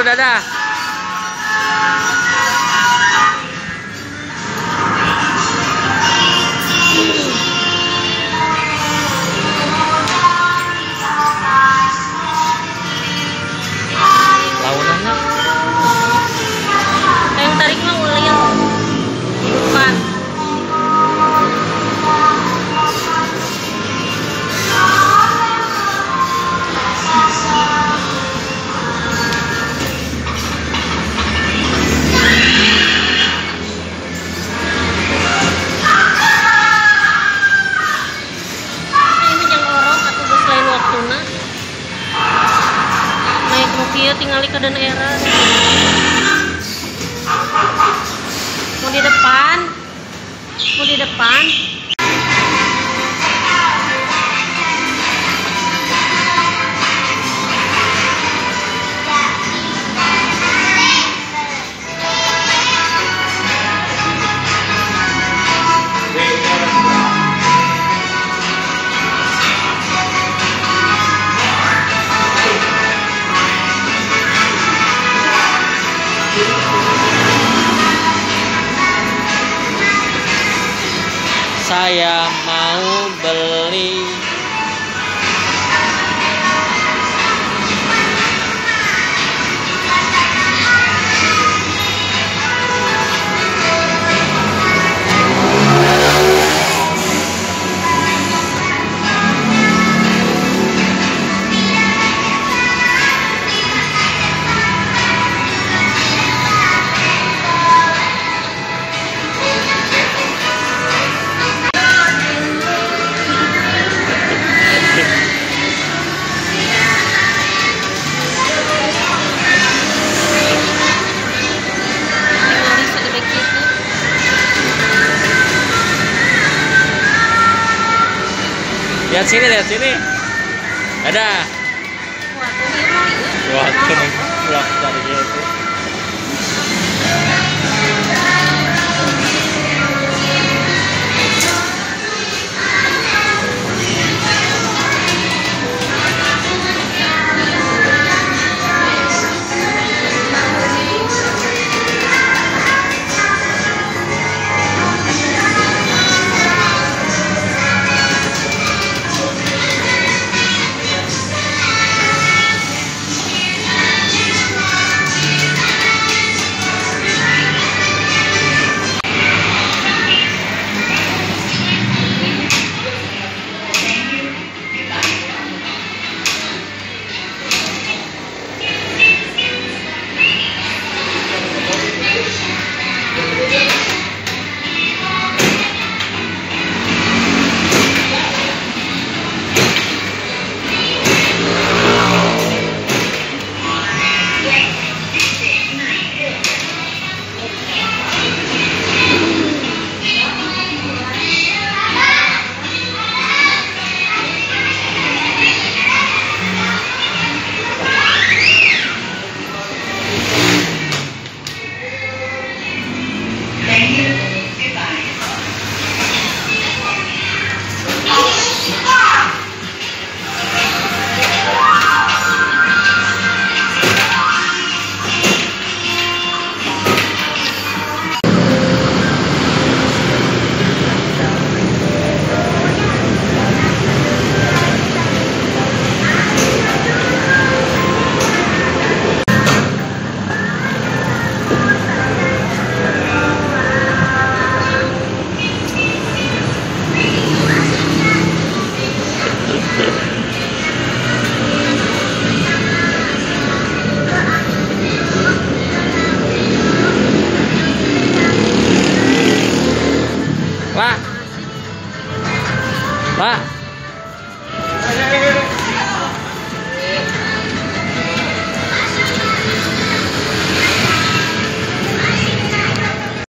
Dadah. Ke dan era. Mau di depan? Mau di depan? Saya mau beli lihat sini lihat sini. Dadah Wah, mah iya. wah kena pulang dari gitu